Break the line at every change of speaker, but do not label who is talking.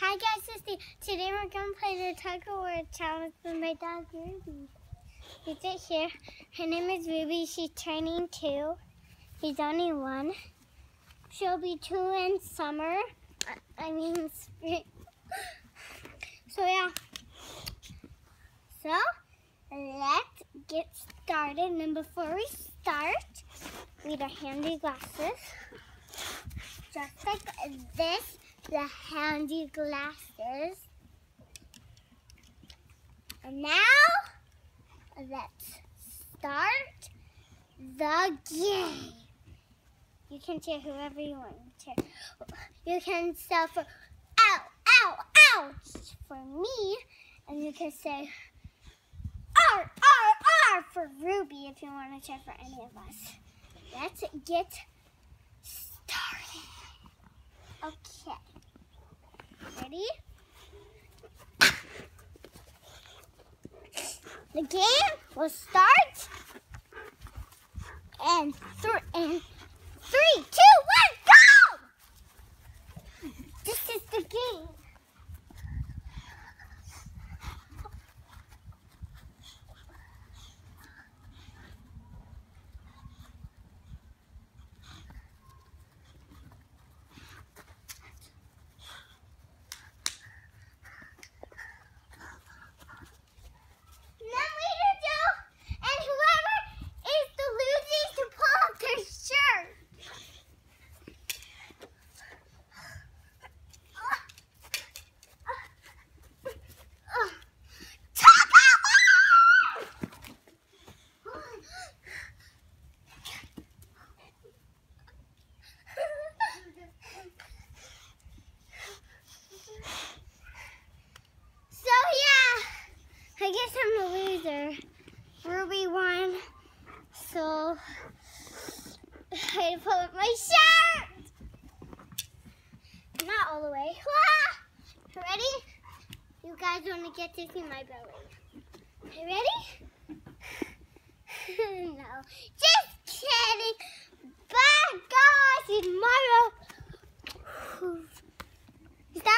Hi guys, it's Steve. Today we're gonna play the tug of war challenge with my dog Ruby. He's right here. Her name is Ruby. She's turning two. He's only one. She'll be two in summer. I- I mean spring. So yeah. So let's get started. And before we start, we need our handy glasses. Just like this, the handy glasses. And now, let's start the game. You can cheer whoever you want to cheer. You can sell for ow, ow, ouch for me. And you can say R, R, R for Ruby if you want to cheer for any of us. Let's get started. Okay. Ready? The game will start and three and three, two, one, go! This is the game. Then we can do, and whoever is the losing to pull up their shirt. So yeah, I guess I'm the loser. Ruby won, so I had to pull up my shirt. Not all the way. Ah! Ready? You guys want to get to see my belly. Ready? no,